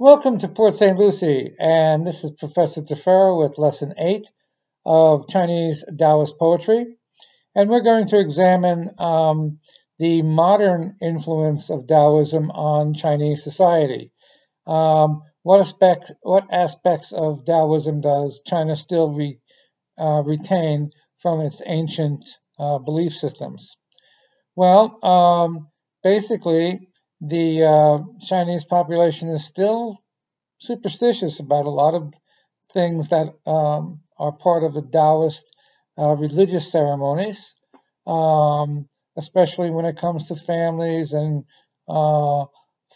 Welcome to Port St. Lucie, and this is Professor Tafero with Lesson 8 of Chinese Taoist Poetry. And we're going to examine um, the modern influence of Taoism on Chinese society. Um, what, aspect, what aspects of Taoism does China still re, uh, retain from its ancient uh, belief systems? Well, um, basically, the uh, Chinese population is still superstitious about a lot of things that um, are part of the Taoist uh, religious ceremonies, um, especially when it comes to families and uh,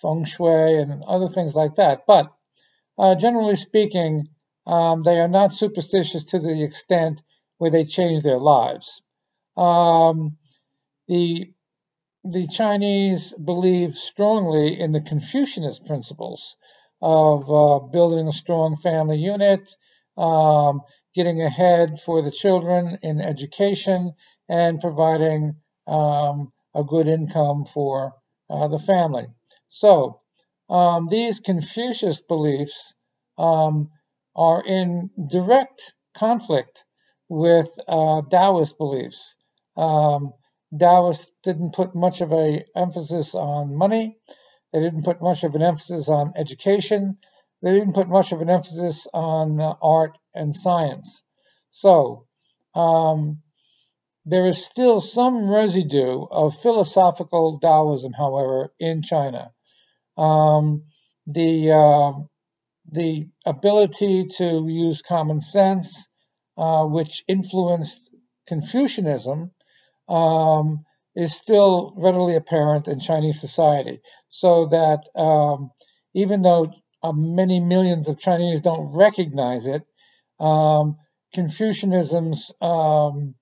feng shui and other things like that. But uh, generally speaking, um, they are not superstitious to the extent where they change their lives. Um, the the Chinese believe strongly in the Confucianist principles of uh, building a strong family unit, um, getting ahead for the children in education, and providing um, a good income for uh, the family. So um, these Confucius beliefs um, are in direct conflict with uh, Taoist beliefs. Um, Taoists didn't put much of an emphasis on money. They didn't put much of an emphasis on education. They didn't put much of an emphasis on uh, art and science. So um, there is still some residue of philosophical Taoism, however, in China. Um, the uh, the ability to use common sense, uh, which influenced Confucianism, um, is still readily apparent in Chinese society. So that um, even though uh, many millions of Chinese don't recognize it, um, Confucianism's um,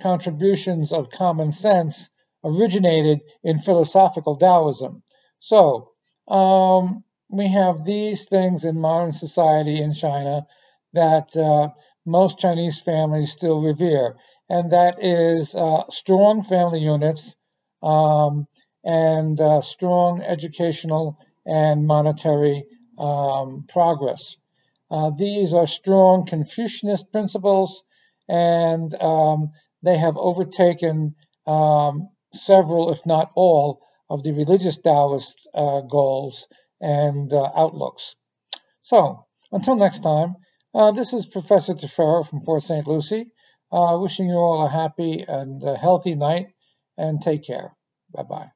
contributions of common sense originated in philosophical Taoism. So um, we have these things in modern society in China that uh, most Chinese families still revere and that is uh, strong family units um, and uh, strong educational and monetary um, progress. Uh, these are strong Confucianist principles, and um, they have overtaken um, several, if not all, of the religious Taoist uh, goals and uh, outlooks. So, until next time, uh, this is Professor Tafero from Port St. Lucie. Uh, wishing you all a happy and a healthy night and take care. Bye bye.